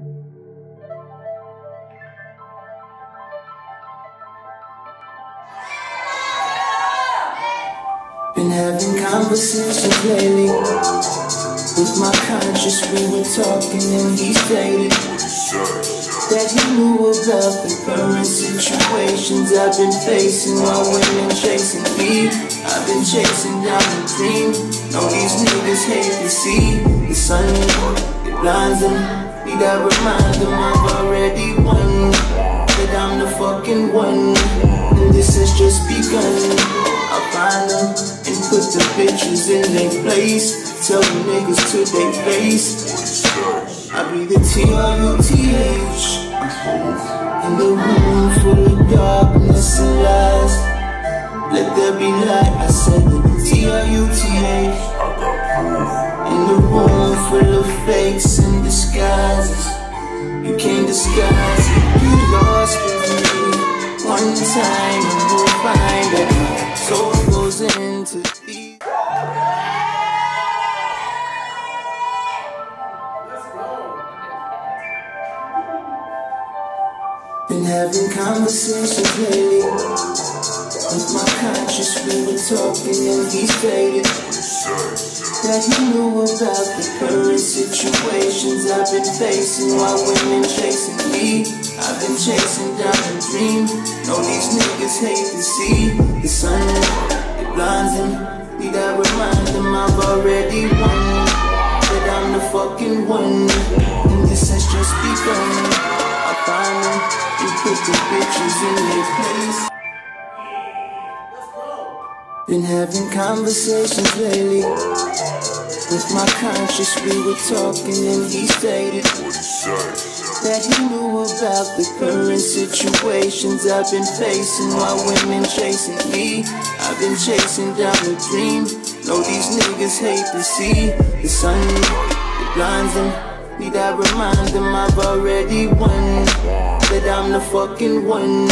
Been having conversations lately with my conscience. We were talking and he stated that he knew about the current situations I've been facing while women chasing me. I've been chasing down a dream. No, these niggas hate to see the sun. It blinds them. Need I remind them I've already won. That I'm the fucking one. And this has just begun. I'll find them and put the bitches in their place. Tell the niggas to their face. I be the T-R-U-T-H In the room full of darkness and lies Let there be light, I said the T-R-U-T-H In the room full of fakes you lost me One time and you'll find that soul goes into these. Been having conversations lately with my conscience. We were talking and he stated that he knew about the current situations I've been facing while women chasing me. I've been chasing down a dream. Know these niggas hate to see the sun, it blinds them. Need I remind them I've already won? That I'm the fucking one, and this has just begun. I find them and put the bitches in their place. Been having conversations lately with my conscience. We were talking, and he stated that he knew about the current situations I've been facing while women chasing me. I've been chasing down a dream. Know these niggas hate to see the sun, it blinds them. Need I remind them I've already won? That I'm the fucking one,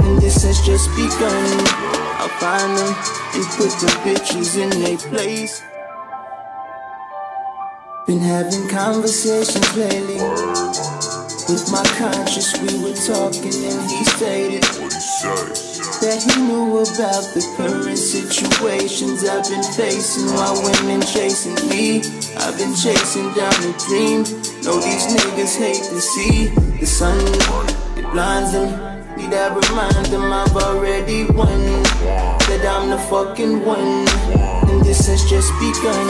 and this has just begun. I'll find them and put the bitches in their place. Been having conversations lately with my conscience, we were talking and he stated that he knew about the current situations I've been facing while women chasing me. I've been chasing down a dream. Know these niggas hate to see the sun, it blinds them. Need I remind them I've already won? I'm the fucking one, and this has just begun.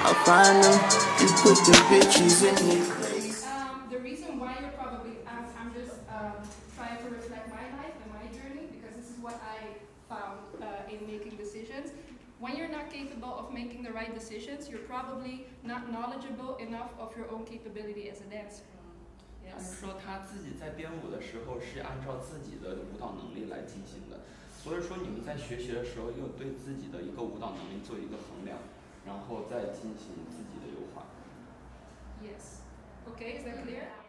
I'll find them and put the bitches in it. Um, um, uh, when you're not capable of making the right decisions, you're probably not knowledgeable enough of your own capability as a dancer. 他是说他自己在编舞的时候是按照自己的舞蹈能力来进行的，所以说你们在学习的时候又对自己的一个舞蹈能力做一个衡量，然后再进行自己的优化。Yes. Okay, is that clear?